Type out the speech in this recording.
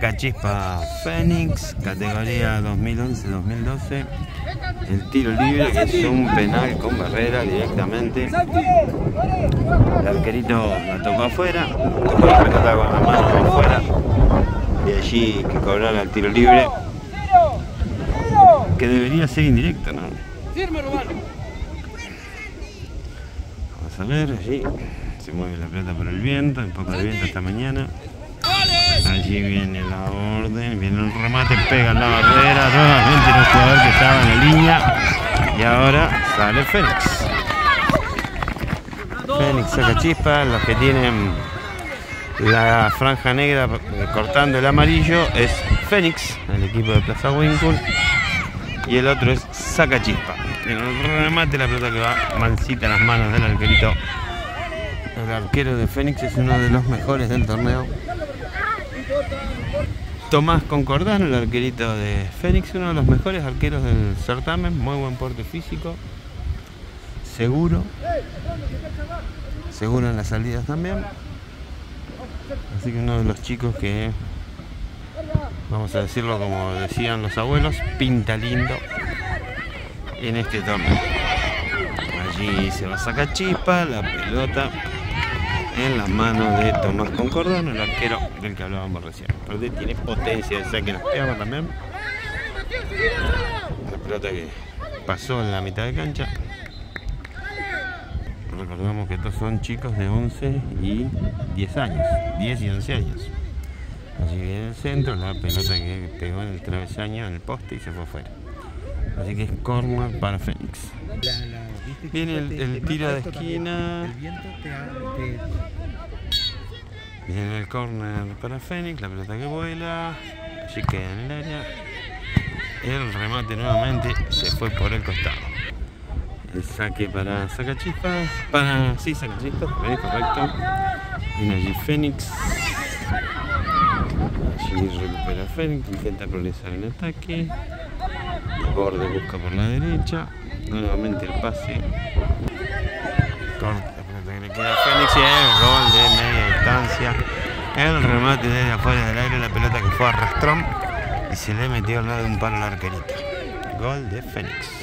Cachispa Fénix, categoría 2011-2012. El tiro libre, que es un penal con barrera directamente. El arquerito la tocó afuera, tocó la pelota con la mano afuera. De allí que cobrara el tiro libre, que debería ser indirecto, ¿no? Vamos a ver, allí se mueve la pelota por el viento, un poco de viento esta mañana. Allí viene la orden, viene un remate, pega en la barrera, nuevamente el jugador que estaba en la línea. Y ahora sale Fénix. Fénix saca chispa, los que tienen la franja negra eh, cortando el amarillo es Fénix, el equipo de Plaza Winkle. Y el otro es saca chispa. En el remate la pelota que va mansita en las manos del arquerito. El arquero de Fénix es uno de los mejores del torneo. Tomás Concordano, el arquerito de Fénix, uno de los mejores arqueros del certamen, muy buen porte físico, seguro, seguro en las salidas también. Así que uno de los chicos que, vamos a decirlo como decían los abuelos, pinta lindo en este torneo. Allí se va a sacar chispa, la pelota en las manos de Tomás Concordano, el arquero del que hablábamos recién. Tiene potencia de saque nos pegaba también. La pelota que pasó en la mitad de cancha. Recordemos que estos son chicos de 11 y 10 años, 10 y 11 años. Así que en el centro, la pelota que pegó en el travesaño, en el poste y se fue afuera. Así que es corner para Fénix. Viene el, el tiro de esquina. Viene el corner para Fénix, la pelota que vuela. Allí queda en el área. El remate nuevamente se fue por el costado. El saque para Sacachispa. Para. Sí, Sacachispa, correcto. Viene allí Fénix. Allí recupera Fénix, intenta progresar en ataque. Borde busca por la derecha. Nuevamente el pase. Corta que le queda Fénix y el gol de media distancia. El remate desde afuera del aire, la pelota que fue a rastrón y se le metió al lado de un palo al arquerito. Gol de Fénix.